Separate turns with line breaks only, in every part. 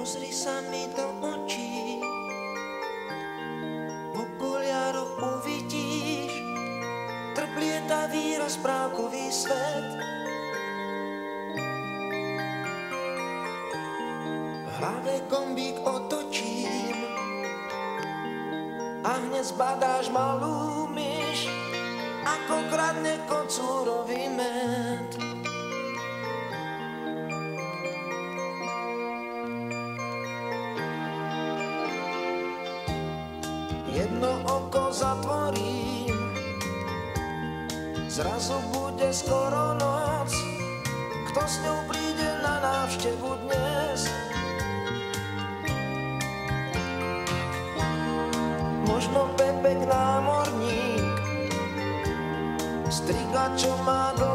Pozri sa mi do očí, v okuliároch uvidíš trblietavý rozprávkový svet. V hlave gombík otočím a hneď zbadáš malú myš, ako kradne kocúrový med. Jedno oko zatvorím, zrazu bude skoro noc, kto s ňou príde na návštevu dnes. Možno Pepek námorník, striga, čo má dlhý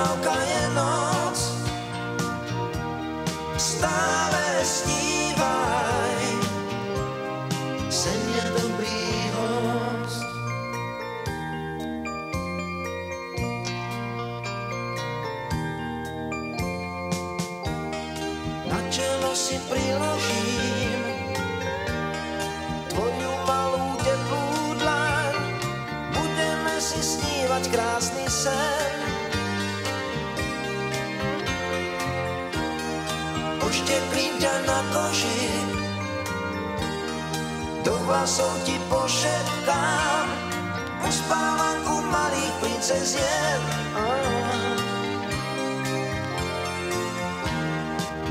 Rozprávka je noc, stále snívaj. Sen je dobrý host. Na čelo si priložím tvoju malú teplú dlaň. Budeme si snívať krásny sen. už teplínka na koži. Do vlasov ti pošepkám uspávanku malých princeziek.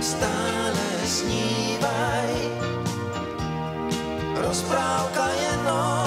Stále snívaj, rozprávka je noc.